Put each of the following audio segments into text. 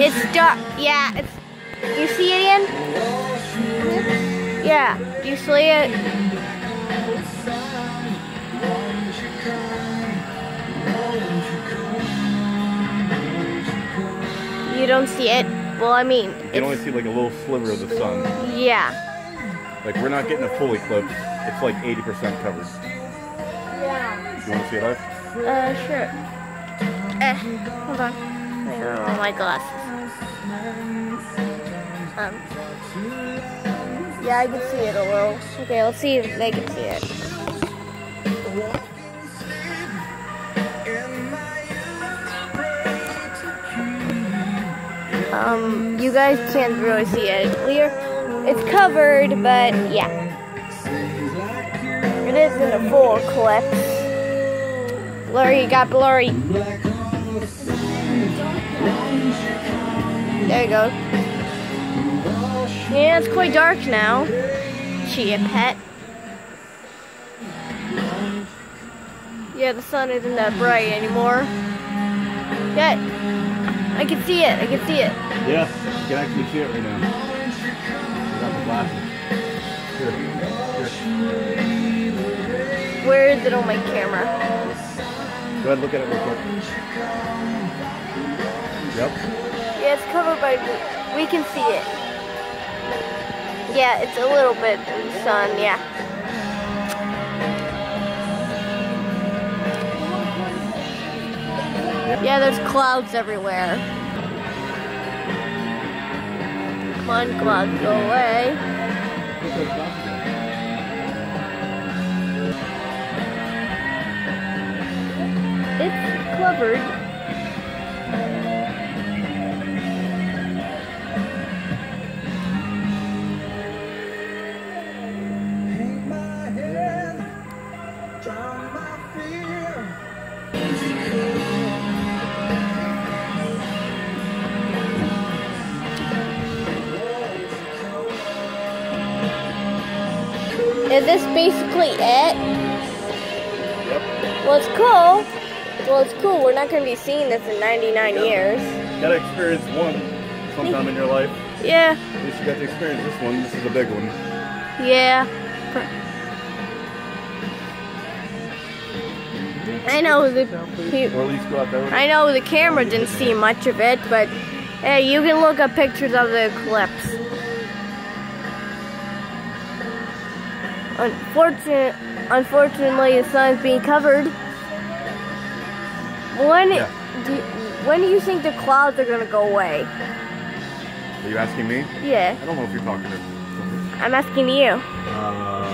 It's dark. Yeah, it's. Do you see it, Ian? Yeah. Do you see it? You don't see it? Well, I mean, You can only see like a little sliver of the sun. yeah. Like we're not getting a full eclipse. It's like 80% covered. Yeah. You want to see it live? Uh, sure. Eh, hold on. I don't my glasses. Um. Yeah, I can see it a little. Okay, let's see if they can see it. Um, you guys can't really see it clear. It's covered, but yeah. It isn't a full eclipse. Blurry, got blurry. There you go. Yeah, it's quite dark now. Chia pet. Yeah, the sun isn't that bright anymore. Yeah, I can see it. I can see it. Yes, you can actually see it right now. Without the glasses. Here, here. Where is it on my camera? Go ahead and look at it real quick. Yep. Yeah, it's covered by. We can see it. Yeah, it's a little bit the sun. Yeah. Yeah, there's clouds everywhere. Come on, clouds, go away. It's covered. Is this basically it? Yep. Well, it's cool. Well, it's cool. We're not going to be seeing this in 99 years. Gotta experience one sometime in your life. Yeah. At least you got to experience this one. This is a big one. Yeah. I know the Or at least go out there. with it. I know the camera didn't see much of it, but hey, you can look up pictures of the eclipse. Unfortunate, unfortunately, the sun's being covered. When Yeah. do you, when do you think the clouds are gonna go away? Are you asking me? Yeah, I don't know if you're talking to somebody. I'm asking you. Uh,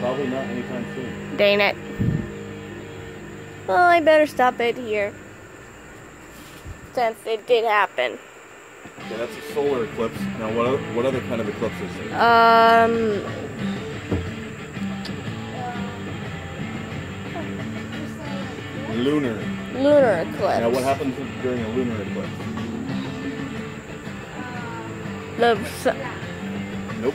probably not anytime soon. Dang it. Well, I better stop it here. Since it did happen. Yeah, that's a solar eclipse. Now, what o- what other kind of eclipse is there? Um, lunar. lunar eclipse. Now, what happens during a lunar eclipse? The su- Nope.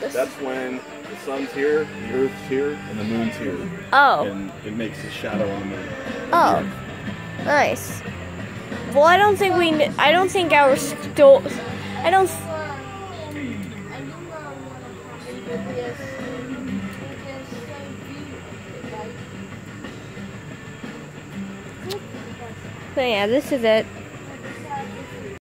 the s- That's when the sun's here, the Earth's here, and the moon's here, oh, and it makes a shadow on the moon. oh, nice. Well, I don't think we. I don't think our sto- I don't. So yeah, this is it.